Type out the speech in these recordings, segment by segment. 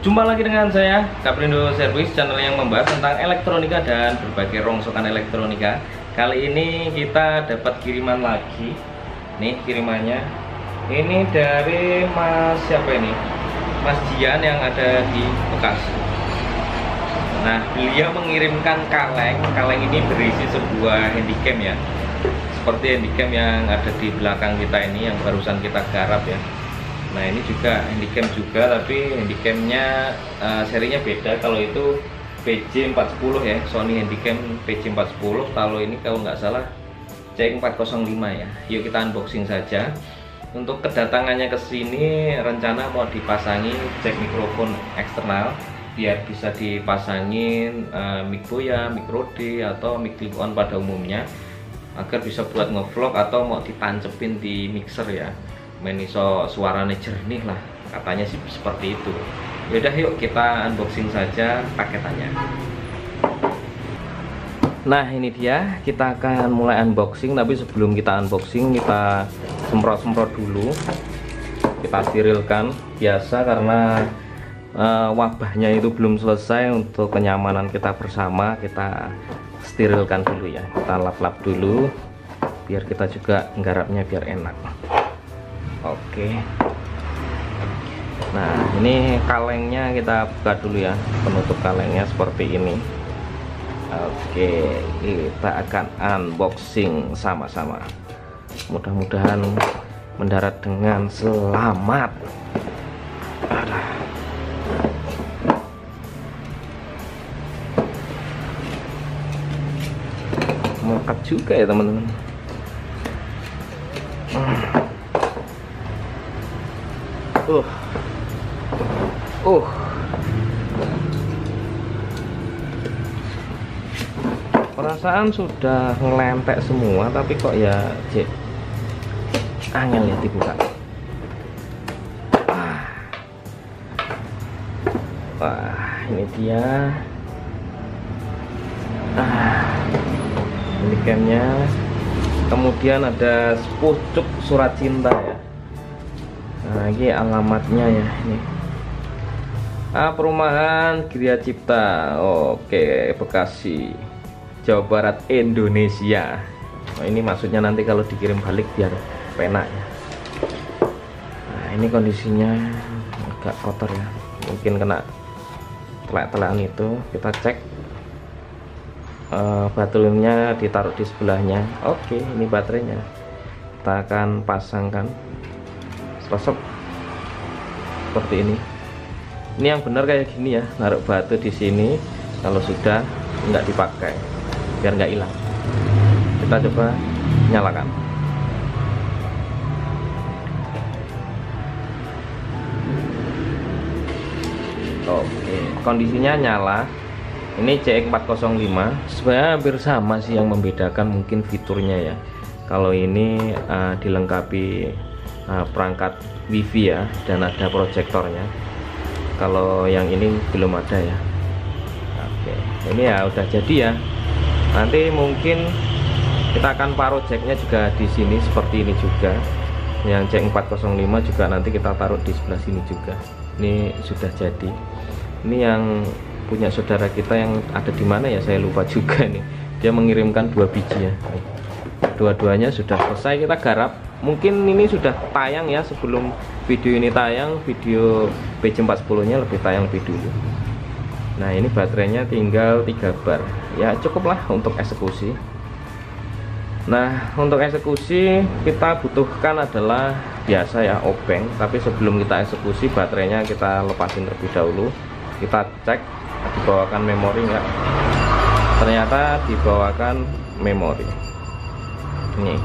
Jumpa lagi dengan saya, Kaprindo Service, channel yang membahas tentang elektronika dan berbagai rongsokan elektronika. Kali ini kita dapat kiriman lagi. Nih kirimannya. Ini dari Mas siapa ini? Mas Jian yang ada di Bekasi. Nah, beliau mengirimkan kaleng. Kaleng ini berisi sebuah handycam ya. Seperti handycam yang ada di belakang kita ini yang barusan kita garap ya nah ini juga handycam juga tapi handycamnya uh, serinya beda. Kalau itu PJ410 ya Sony handycam PJ410 kalau ini kalau nggak salah C405 ya. Yuk kita unboxing saja. Untuk kedatangannya ke sini rencana mau dipasangi cek mikrofon eksternal biar bisa dipasangin uh, mic boya, mic Rode atau mic clip on pada umumnya agar bisa buat ngevlog atau mau ditancepin di mixer ya meniso suaranya jernih lah. Katanya sih seperti itu. Yaudah yuk kita unboxing saja paketannya. Nah ini dia. Kita akan mulai unboxing tapi sebelum kita unboxing kita semprot-semprot dulu. Kita sterilkan. Biasa karena uh, wabahnya itu belum selesai untuk kenyamanan kita bersama kita sterilkan dulu ya. Kita lap-lap dulu biar kita juga nggarapnya biar enak oke. Nah ini kalengnya kita buka dulu ya penutup kalengnya seperti ini. Oke kita akan unboxing sama-sama. Mudah-mudahan mendarat dengan selamat. Melekat juga ya teman-teman uh. Uh. Perasaan sudah ngelentek semua tapi kok ya cek angin ya dibuka. Ah. wah ini dia. Ah. Ini camnya kemudian ada sepucuk surat cinta ya ini alamatnya ya ini. Ah, perumahan Gria Cipta. Oke Bekasi Jawa Barat Indonesia. Nah, ini maksudnya nanti kalau dikirim balik biar penak ya. Nah ini kondisinya agak kotor ya. Mungkin kena telak-telakan itu. Kita cek. Uh, baterainya ditaruh di sebelahnya. Oke ini baterainya. Kita akan pasangkan. Sosok seperti ini. Ini yang benar kayak gini ya naruh batu di sini kalau sudah nggak dipakai biar nggak hilang. Kita coba nyalakan. Oke kondisinya nyala. Ini CX405 sebenarnya hampir sama sih yang membedakan mungkin fiturnya ya. Kalau ini uh, dilengkapi uh, perangkat wifi ya dan ada proyektornya kalau yang ini belum ada ya. Oke ini ya udah jadi ya. Nanti mungkin kita akan paruh jacknya juga di sini seperti ini juga. Yang C405 juga nanti kita taruh di sebelah sini juga. Ini sudah jadi. Ini yang punya saudara kita yang ada di mana ya? Saya lupa juga nih dia mengirimkan dua biji ya dua-duanya sudah selesai kita garap. Mungkin ini sudah tayang ya sebelum video ini tayang video PJ410 nya lebih tayang lebih dulu. Nah ini baterainya tinggal 3 bar. Ya cukuplah untuk eksekusi. Nah untuk eksekusi kita butuhkan adalah biasa ya obeng. Tapi sebelum kita eksekusi baterainya kita lepasin terlebih dahulu. Kita cek dibawakan memori enggak ternyata dibawakan memori ini.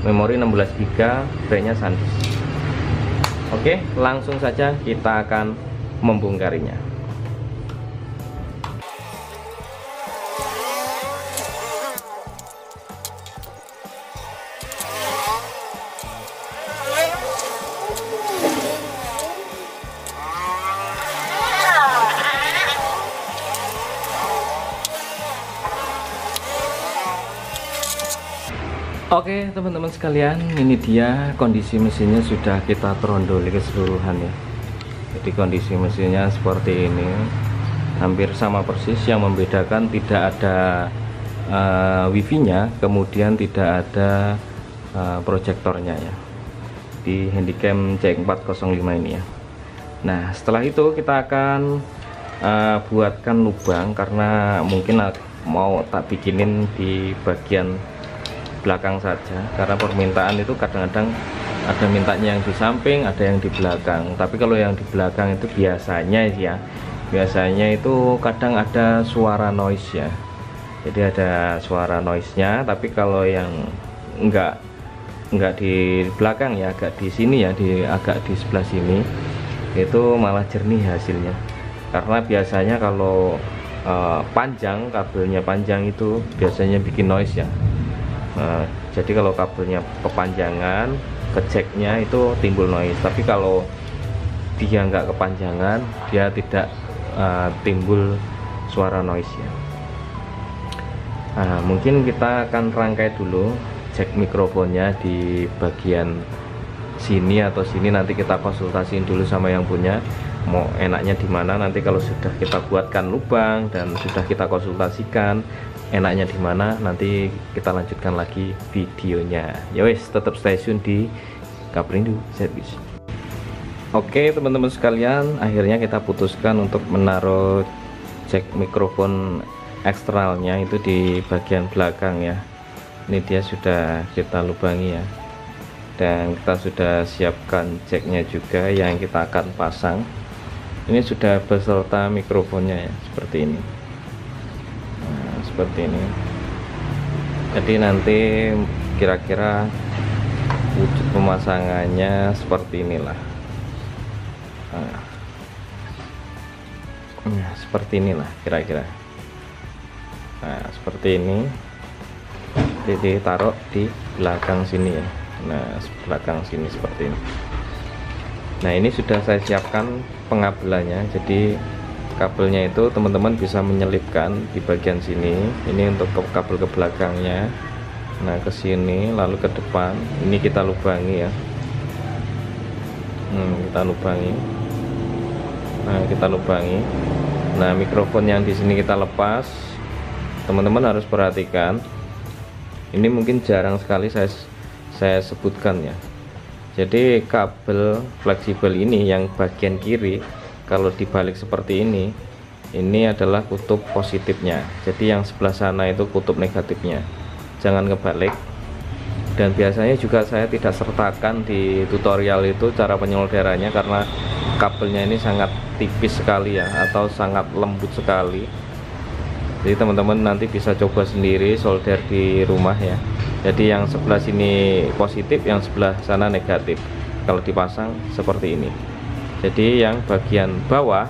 Memori 16 GB baterainya SanDisk oke langsung saja kita akan membongkarinya Oke teman-teman sekalian ini dia kondisi mesinnya sudah kita trondoli keseluruhan ya. Jadi kondisi mesinnya seperti ini hampir sama persis. Yang membedakan tidak ada uh, wifi nya kemudian tidak ada uh, proyektornya ya. Di handycam C405 ini ya. Nah setelah itu kita akan uh, buatkan lubang karena mungkin mau tak bikinin di bagian belakang saja. Karena permintaan itu kadang-kadang ada mintanya yang di samping ada yang di belakang. Tapi kalau yang di belakang itu biasanya ya biasanya itu kadang ada suara noise ya. Jadi ada suara noise nya tapi kalau yang enggak enggak di belakang ya agak di sini ya di agak di sebelah sini itu malah jernih hasilnya. Karena biasanya kalau uh, panjang kabelnya panjang itu biasanya bikin noise ya uh, jadi kalau kabelnya kepanjangan keceknya itu timbul noise. Tapi kalau dia enggak kepanjangan dia tidak uh, timbul suara noise ya. Nah, mungkin kita akan rangkai dulu cek mikrofonnya di bagian sini atau sini. Nanti kita konsultasiin dulu sama yang punya mau enaknya di mana nanti kalau sudah kita buatkan lubang dan sudah kita konsultasikan enaknya di mana nanti kita lanjutkan lagi videonya. Ya wes tetap stay tune di Kaprindo Service. Oke teman-teman sekalian akhirnya kita putuskan untuk menaruh cek mikrofon eksternalnya itu di bagian belakang ya. Ini dia sudah kita lubangi ya. Dan kita sudah siapkan ceknya juga yang kita akan pasang ini sudah beserta mikrofonnya ya seperti ini. Nah, seperti ini. Jadi nanti kira-kira wujud pemasangannya seperti inilah. Nah, nah seperti inilah kira-kira. Nah seperti ini. Jadi taruh di belakang sini ya. Nah belakang sini seperti ini nah ini sudah saya siapkan pengabelannya. Jadi kabelnya itu teman-teman bisa menyelipkan di bagian sini. Ini untuk kabel ke belakangnya. Nah ke sini lalu ke depan. Ini kita lubangi ya. Hmm, kita lubangi. Nah kita lubangi. Nah mikrofon yang di sini kita lepas. Teman-teman harus perhatikan. Ini mungkin jarang sekali saya saya sebutkan ya jadi kabel fleksibel ini yang bagian kiri kalau dibalik seperti ini ini adalah kutub positifnya. Jadi yang sebelah sana itu kutub negatifnya. Jangan kebalik dan biasanya juga saya tidak sertakan di tutorial itu cara penyolderannya karena kabelnya ini sangat tipis sekali ya atau sangat lembut sekali. Jadi teman-teman nanti bisa coba sendiri solder di rumah ya jadi yang sebelah sini positif yang sebelah sana negatif. Kalau dipasang seperti ini. Jadi yang bagian bawah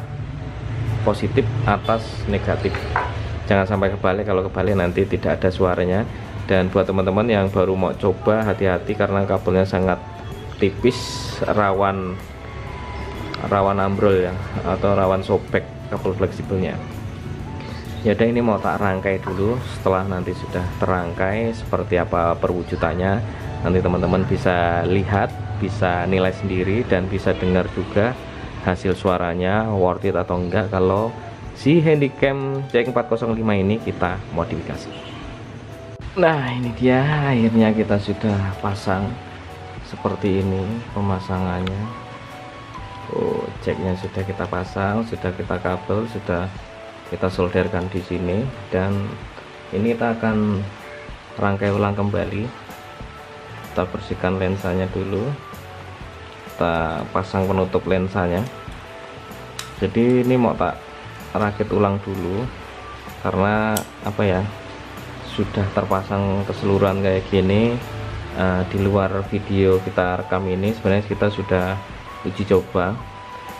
positif atas negatif. Jangan sampai kebalik kalau kebalik nanti tidak ada suaranya. Dan buat teman-teman yang baru mau coba hati-hati karena kabelnya sangat tipis rawan rawan ambrol ya atau rawan sobek kabel fleksibelnya ya udah ini mau tak rangkai dulu. Setelah nanti sudah terangkai seperti apa perwujudannya nanti teman-teman bisa lihat bisa nilai sendiri dan bisa dengar juga hasil suaranya worth it atau enggak kalau si handycam C405 ini kita modifikasi. Nah ini dia. Akhirnya kita sudah pasang seperti ini pemasangannya. Oh ceknya sudah kita pasang sudah kita kabel sudah kita solderkan di sini dan ini kita akan rangkai ulang kembali. Kita bersihkan lensanya dulu. Kita pasang penutup lensanya. Jadi ini mau tak rakit ulang dulu karena apa ya sudah terpasang keseluruhan kayak gini uh, di luar video kita rekam ini. Sebenarnya kita sudah uji coba.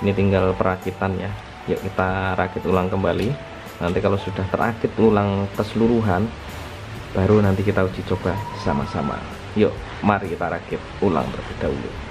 Ini tinggal perakitan ya yuk kita rakit ulang kembali. Nanti kalau sudah terakit ulang keseluruhan baru nanti kita uji coba sama-sama. Yuk mari kita rakit ulang terlebih dahulu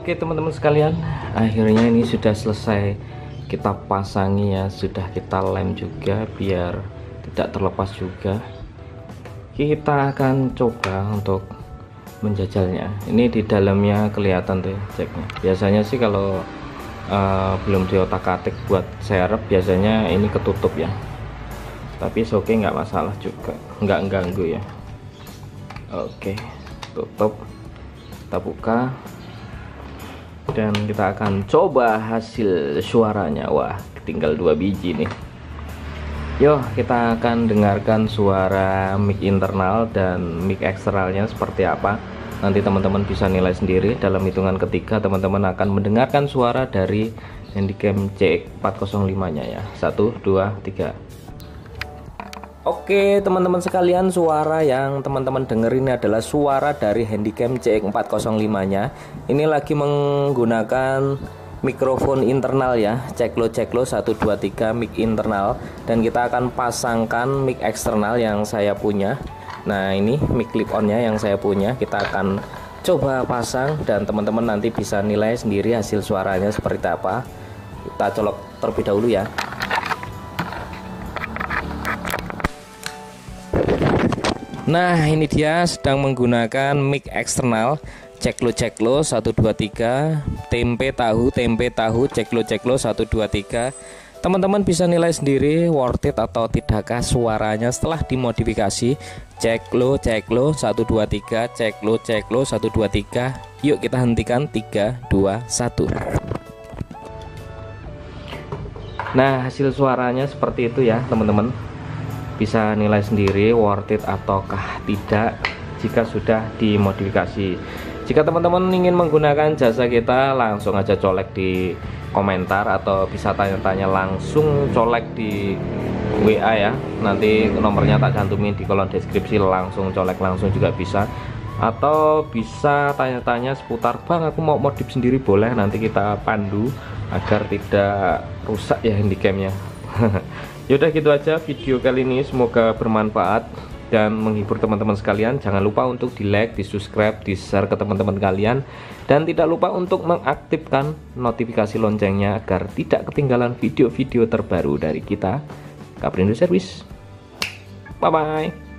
Oke teman-teman sekalian akhirnya ini sudah selesai kita pasangi ya sudah kita lem juga biar tidak terlepas juga. Kita akan coba untuk menjajalnya. Ini di dalamnya kelihatan tuh ceknya. Biasanya sih kalau uh, belum diotak atik buat serep biasanya ini ketutup ya. Tapi oke nggak masalah juga. Nggak ganggu ya. Oke tutup. Kita buka dan kita akan coba hasil suaranya. Wah tinggal dua biji nih. Yuk kita akan dengarkan suara mic internal dan mic eksternalnya seperti apa. Nanti teman-teman bisa nilai sendiri dalam hitungan ketiga. Teman-teman akan mendengarkan suara dari handycam CX405 nya ya. 1 2 3 Oke teman-teman sekalian suara yang teman-teman denger ini adalah suara dari handycam CX405 nya ini lagi menggunakan mikrofon internal ya ceklo ceklo 123 mic internal. Dan kita akan pasangkan mic eksternal yang saya punya. Nah ini mic clip on nya yang saya punya. Kita akan coba pasang dan teman-teman nanti bisa nilai sendiri hasil suaranya seperti apa. Kita colok terlebih dahulu ya Nah ini dia sedang menggunakan mic eksternal. Ceklo Ceklo 123 Tempe tahu tempe tahu. Ceklo Ceklo 123 Teman-teman bisa nilai sendiri worth it atau tidakkah suaranya setelah dimodifikasi. Ceklo Ceklo 123 Ceklo Ceklo 123 Yuk kita hentikan. 3 2 1 Nah hasil suaranya seperti itu ya teman-teman bisa nilai sendiri worth it ataukah tidak jika sudah dimodifikasi. Jika teman-teman ingin menggunakan jasa kita langsung aja colek di komentar atau bisa tanya-tanya langsung colek di WA ya. Nanti nomornya tak cantumin di kolom deskripsi langsung colek langsung juga bisa. Atau bisa tanya-tanya seputar bang aku mau modif sendiri boleh nanti kita pandu agar tidak rusak ya handycamnya Yaudah gitu aja video kali ini. Semoga bermanfaat dan menghibur teman-teman sekalian. Jangan lupa untuk di like, di subscribe, di share ke teman-teman kalian. Dan tidak lupa untuk mengaktifkan notifikasi loncengnya agar tidak ketinggalan video-video terbaru dari kita. Kaprindo Service. Bye bye